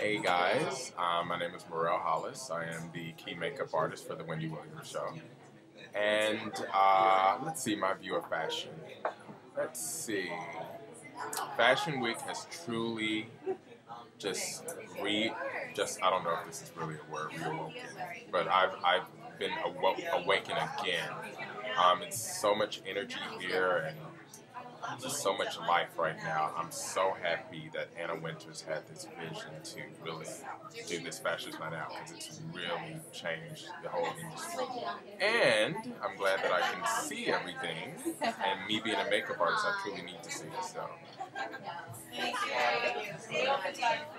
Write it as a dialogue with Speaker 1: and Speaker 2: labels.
Speaker 1: Hey guys, um, my name is Merrell Hollis. I am the key makeup artist for the Wendy Williams Show. And uh, let's see my view of fashion. Let's see. Fashion Week has truly just re just I don't know if this is really a word reawoken, but I've I've been aw- awakened again. Um, it's so much energy here and just so much life right now. I'm so happy that Anna Winters had this vision to really do this Fashion Night Out because it's really changed the whole industry. And I'm glad that I can see everything. And me being a makeup artist, I truly need to see it. So.
Speaker 2: Thank you.